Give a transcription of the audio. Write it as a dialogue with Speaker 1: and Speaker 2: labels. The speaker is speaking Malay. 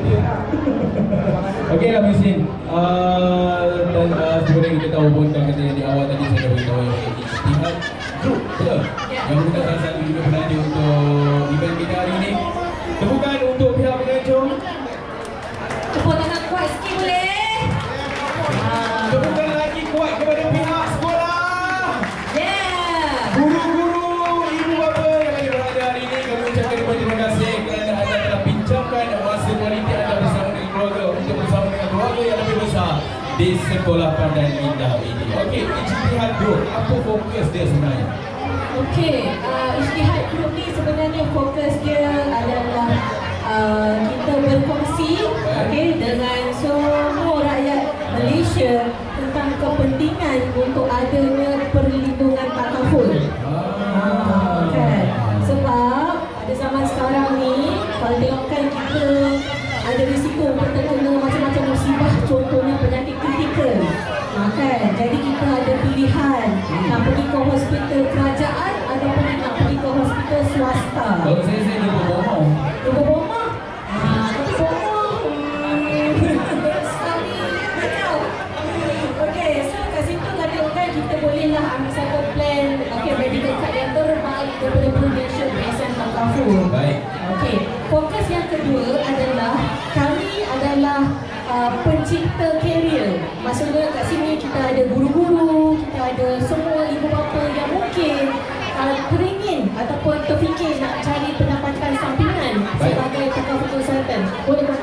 Speaker 1: Okey lah Mesin. Uh, dan uh, sebenarnya kita tahu pun kan kata di awal tadi saya dah beritahu yang Istihad Group, betul?
Speaker 2: Ya.
Speaker 1: Yang merupakan salah satu juga penaja untuk bersama dengan keluarga yang lebih besar di Sekolah Pandan Indah ini. Okey, Ijtihad Group, apa fokus dia sebenarnya?
Speaker 2: Okey, uh, Ijtihad Group ni sebenarnya fokus dia adalah uh, kita berkongsi okay, dengan semua rakyat Malaysia tentang kepentingan untuk adanya perlindungan takaful. Ah, kan? Sebab pada zaman sekarang ni kalau tengokkan kita
Speaker 1: Kalau saya, saya
Speaker 2: ni pun bomba. Pun bomba? Ah, pun bomba. Okay, so kat situ kata kan kita bolehlah ambil satu plan Okay, medical dekat yang terbaik daripada production SM Tantafu
Speaker 1: Baik
Speaker 2: Okay, fokus yang kedua adalah Kami adalah uh, pencipta karier Maksudnya kat sini kita ada guru-guru Kita ada semua ibu bapa yang mungkin uh, teringin ataupun Сколько?